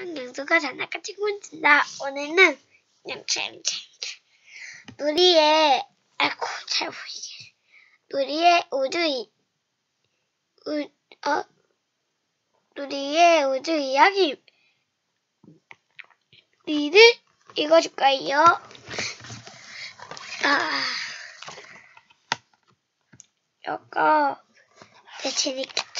안녕, 영수가 장난감 친구입니다. 오늘은 양채양채 누리의 아이고 잘 보이게 누리의 우주 이 우, 어 누리의 우주 이야기 리를 읽어줄 거예요. 아, 이거 내 재밌겠다.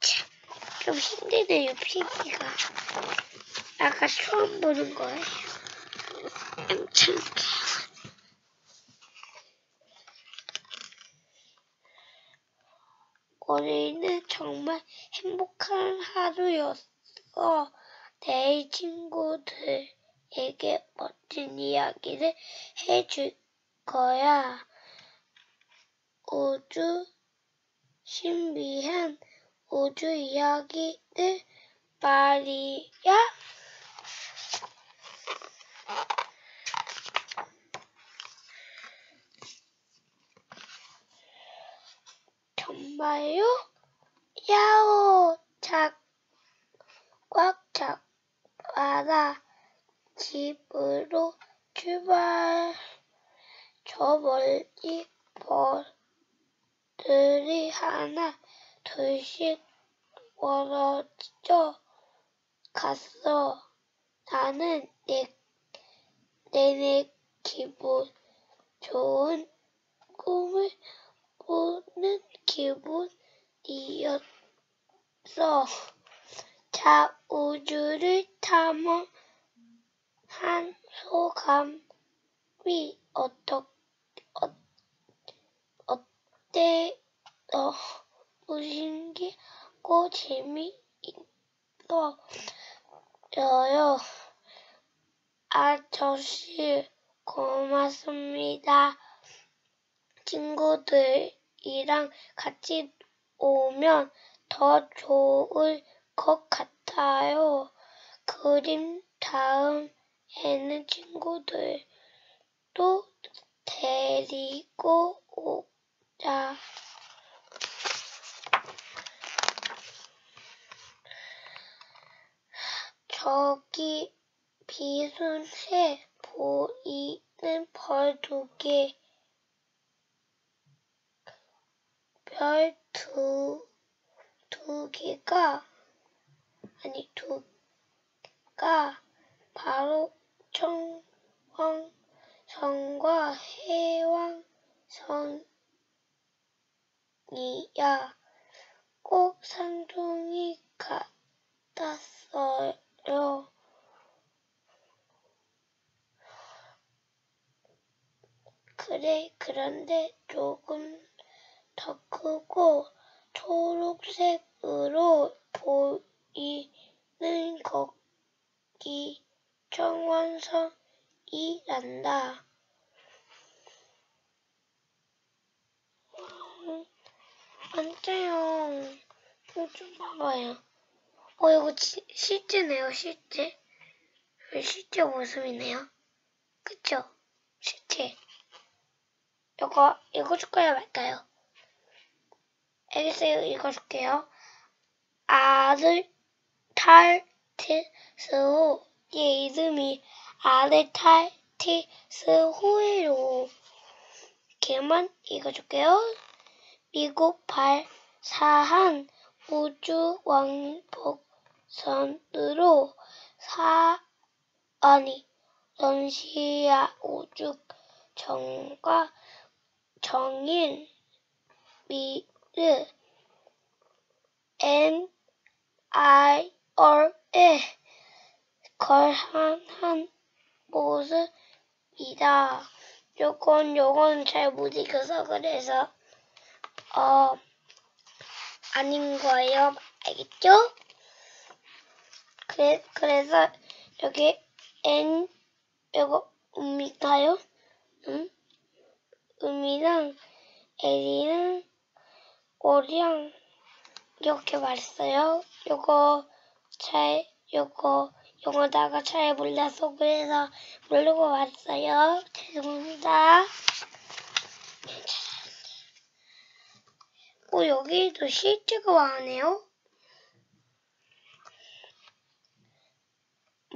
참, 좀 힘드네요, 피기가. 아까 처음 보는 거예요. 엄청 오늘은 정말 행복한 하루였어. 내일 친구들에게 멋진 이야기를 해줄 거야. 우주 신비한 우주 이야기들 말이야. 정말요? 야호! 자, 꽉 잡아라. 집으로 출발. 저 멀리 벌들이 하나, 둘씩 멀어져 갔어. 나는 내, 내내 기분 좋은 꿈을 꾸는 기분이었어. 자, 우주를 탐험한 소감이 어떠, 어, 어때? 너무 신기 하고 재미있어요. 아저씨, 고맙습니다. 친구들이랑 같이 오면 더 좋을 것 같아요. 그림 다음에는 친구들도 데리고 오자. 저기 비순새 보이는 벌 두 개. 별 두, 두 개가, 아니, 두 가 바로 청왕성과 해왕성이야. 꼭 산둥이 같았어요. 그래, 그런데 조금 더 크고 초록색으로 보이는 거기 청원성이란다. 음, 맞아요. 이거 좀 봐봐요. 어, 이거 지, 실제네요, 실제. 실제 모습이네요. 그쵸? 실제. 이거 읽어줄까요, 말까요? 알겠어요. 읽어줄게요. 아들 탈티스호 얘 이름이 아들 탈티스호예요. 걔만 읽어줄게요. 미국 발사한 우주 왕복 선으로 사 아니 러시아 우주 정과 정인 미르 N I R에 걸한 모습이다. 요건 요건 잘못 읽어서 그래서 어 아닌 거예요. 알겠죠? 그래 그래서 여기 N 이거 음인가요? 음? 음이랑 L이랑 O랑 이렇게 말했어요. 요거 잘 요거 영어다가 잘 몰라서 그래서 모르고 왔어요. 죄송합니다. 오 여기도 실제가 많네요.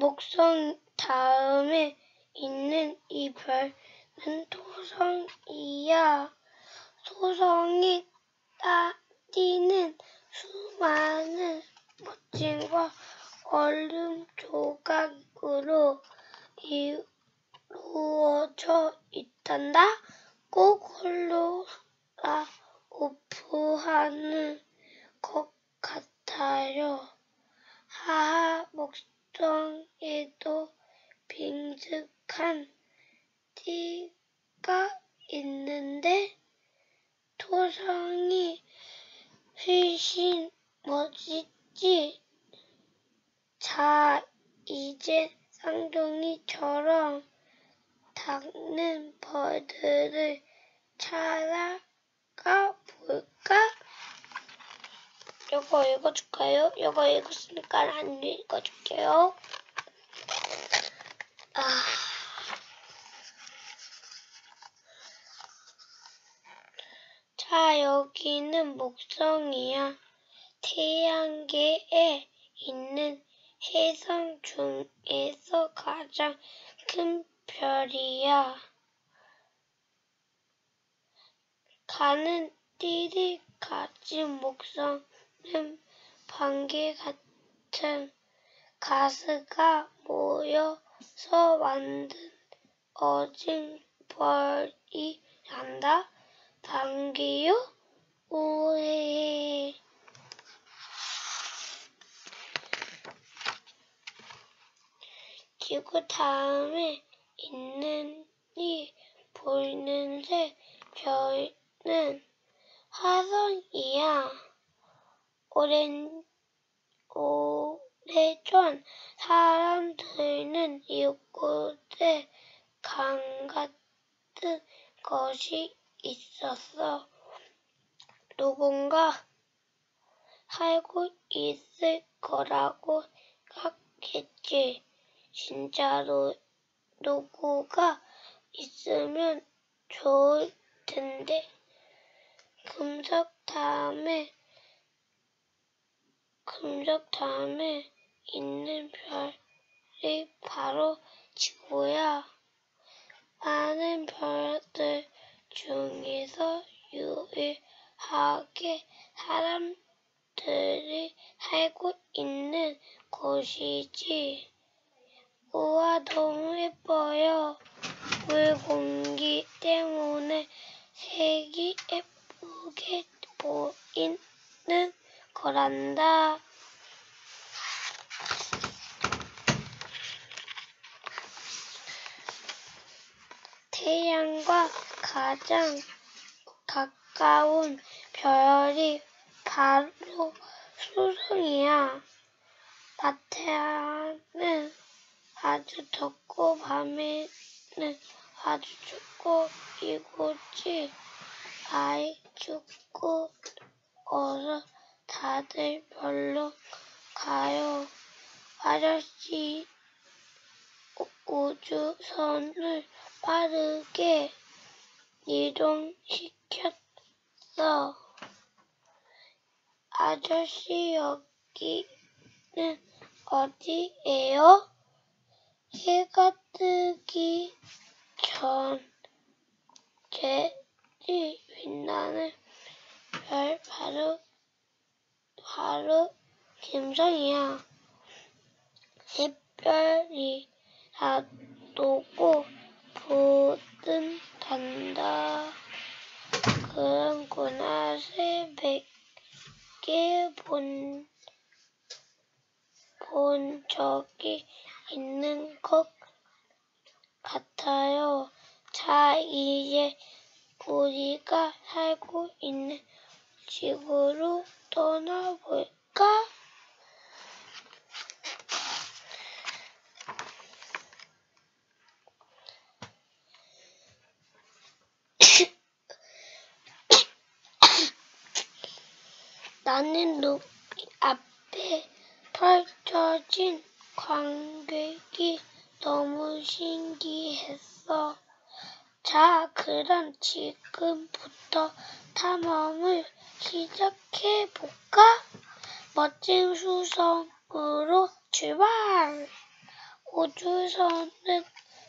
목성 다음에 있는 이 별은 토성이야. 토성이 따디는 수많은 멋짐과 얼음 조각으로 이루어져 있단다. 꼭 홀로라 오프하는 것 같아요. 하하 목성에도 빙득한 띠가 있는데 토성이 훨씬 멋있지. 자, 이제 쌍둥이처럼 닦는 벌들을 찾아가 볼까? 이거 읽어줄까요? 이거 읽었으니까 안 읽어줄게요. 아. 자, 여기는 목성이야. 태양계에 있는 해성 중에서 가장 큰 별이야. 가는 띠리 가진 목성 은 번개 같은 가스가 모여서 만든 어진 벌이 난다. 방귀요? 오해. 지구 다음에 있는 이 보이는 새 별은 화성이야. 오랜, 오래전 사람들은 이곳에 강 같은 것이 있었어. 누군가 살고 있을 거라고 생각했지. 진짜로 누구가 있으면 좋을 텐데. 금석 다음에, 금석 다음에 있는 별이 바로 지구야. 많은 별들 중에서 유일하게 사람 들이 살고 있는 곳이지. 우와, 너무 예뻐요. 물 공기 때문에 색이 예쁘게 보이는 거란다. 태양과 가장 가까운 별이 바로 수성이야. 낮에는 아주 덥고 밤에는 아주 춥고 이곳이 많이 춥고 어서 다들 별로 가요. 아저씨 우주선을 빠르게 이동시켰어. 아저씨 여기는 어디예요? 해가 뜨기 전 제일 빛나는 별 바로 바로 김성이야. 햇별이라도고 보든단다. 그런구나 새벽에 본, 본 적이 있는 것 같아요. 자, 이제 우리가 살고 있는 지구로 떠나볼까? 나는 눈 앞에 펼쳐진 광경이 너무 신기했어. 자, 그럼 지금부터 탐험을 시작해 볼까? 멋진 수성으로 출발! 우주선은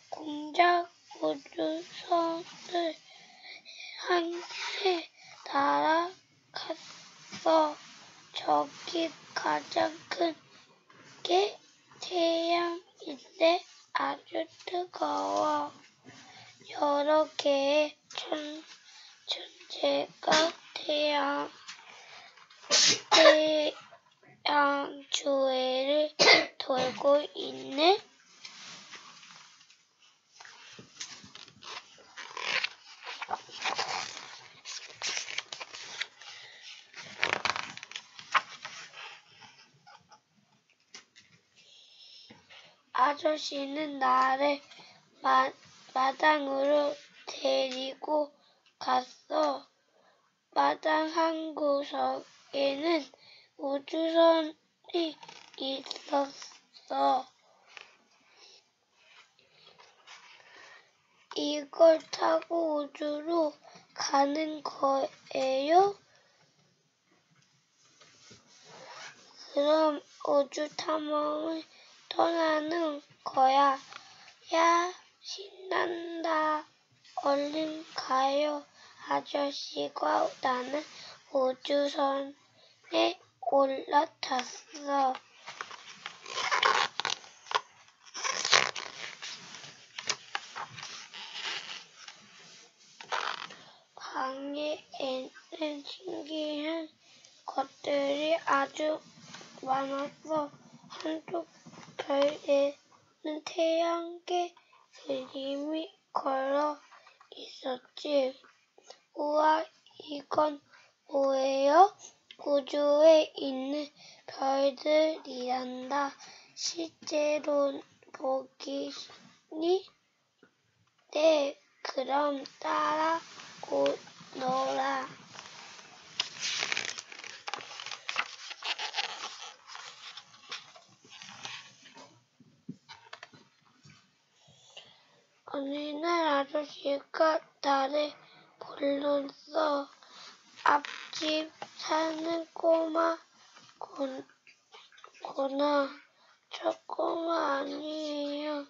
공작 우주선을 향해 날아갔 어. 저기 가장 큰 게 태양인데 아주 뜨거워. 여러 개의 천, 천체가 태양, 태양 주위를 돌고 있네. 아저씨는 나를 마, 마당으로 데리고 갔어. 마당 한 구석에는 우주선이 있었어. 이걸 타고 우주로 가는 거예요? 그럼 우주 탐험을 떠나는 거야. 야, 신난다. 얼른 가요. 아저씨가 나는 우주선에 올라탔어. 방에는 신기한 것들이 아주 많았어. 한쪽 별에는 태양계 그림이 걸려 있었지. 우와, 이건 뭐예요? 우주에 있는 별들이란다. 실제로 보기니? 네, 그럼 따라 오너라. 어느 날 아저씨가 나를 불렀어. 앞집 사는 꼬마 곤, 고나 저 꼬마 아니에요.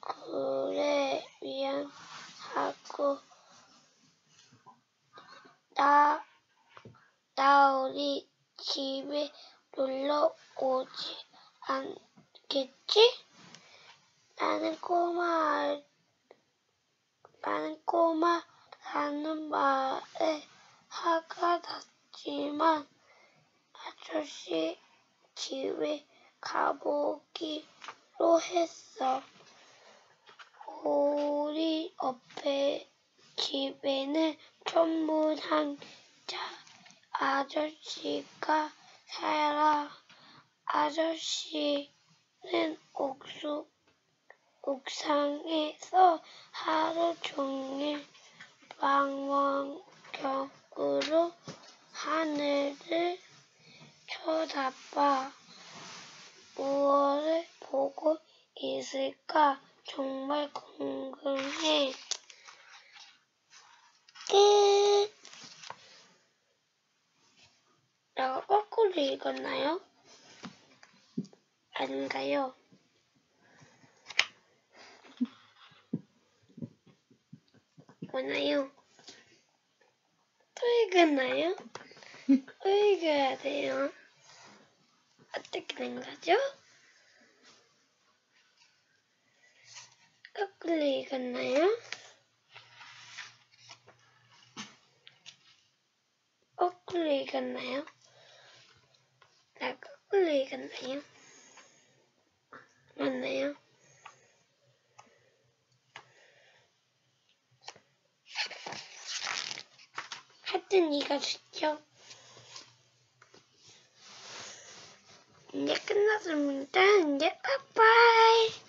그래 미안하고 나, 나 우리 집에 놀러 오지 않겠지? 나는 꼬마 나는 꼬마라는 말에 화가 났지만 아저씨 집에 가보기로 했어. 우리 옆에 집에는 상자 아저씨가 살아. 아저씨는 옥수, 옥상에서 하루 종일 망원경으로 하늘을 쳐다봐. 무엇을 보고 있을까 정말 궁금해. 끝. 내가 거꾸로 읽었나요? 아닌가요? 뭐나요? 또 읽었나요? 또 읽어야 돼요. 어떻게 된 거죠? 거꾸로 읽었나요? 거꾸로 읽었나요? 나 거꾸로 읽었나요? 맞나요? 이거 좋죠? 이제 끝났습니다. 이제 빠빠이.